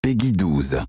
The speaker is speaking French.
Peggy 12.